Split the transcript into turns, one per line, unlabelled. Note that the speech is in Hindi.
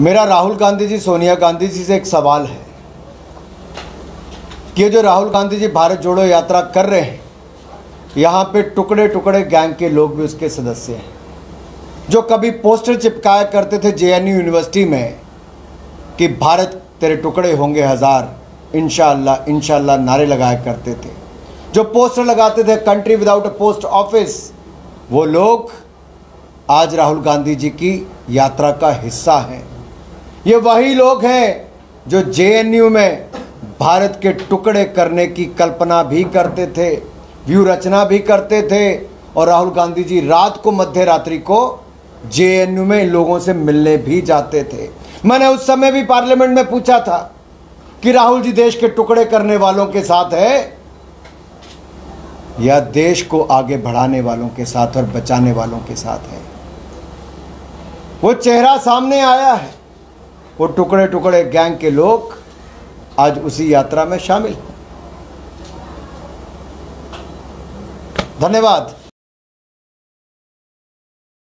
मेरा राहुल गांधी जी, सोनिया गांधी जी से एक सवाल है कि जो राहुल गांधी जी भारत जोड़ो यात्रा कर रहे हैं, यहाँ पे टुकड़े टुकड़े गैंग के लोग भी उसके सदस्य हैं। जो कभी पोस्टर चिपकाया करते थे जेएनयू यूनिवर्सिटी में कि भारत तेरे टुकड़े होंगे हज़ार इनशाला इनशाला नारे लगाया करते थे। जो पोस्टर लगाते थे country without a post office वो लोग आज राहुल गांधी जी की यात्रा का हिस्सा हैं। ये वही लोग हैं जो जेएनयू में भारत के टुकड़े करने की कल्पना भी करते थे व्यू रचना भी करते थे और राहुल गांधी जी रात को मध्य रात्रि को जेएनयू में लोगों से मिलने भी जाते थे। मैंने उस समय भी पार्लियामेंट में पूछा था कि राहुल जी देश के टुकड़े करने वालों के साथ है या देश को आगे बढ़ाने वालों के साथ और बचाने वालों के साथ है। वो चेहरा सामने आया है। वो टुकड़े टुकड़े गैंग के लोग आज उसी यात्रा में शामिल हैं। धन्यवाद।